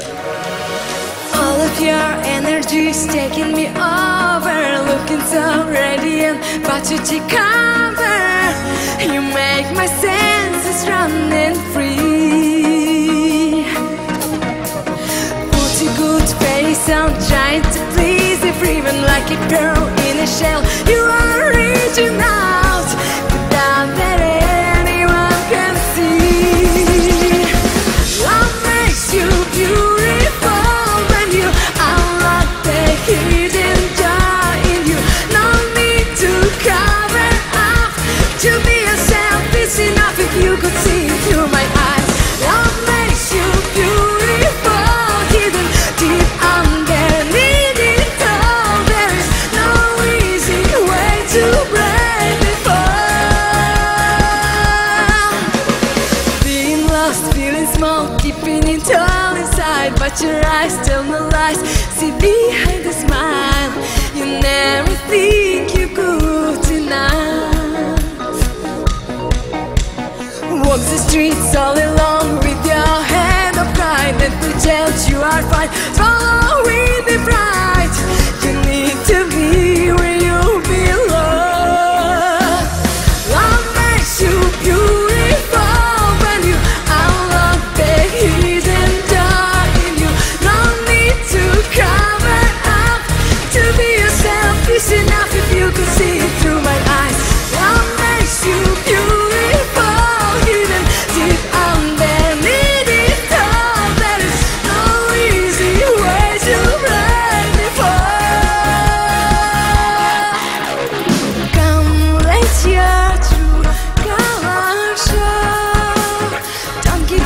All of your energy's taking me over Looking so radiant, but you take cover You make my senses running free. Put a good face on, trying to please everyone Like a girl in a shell. You are reaching But your eyes tell no lies. See behind the smile, you never think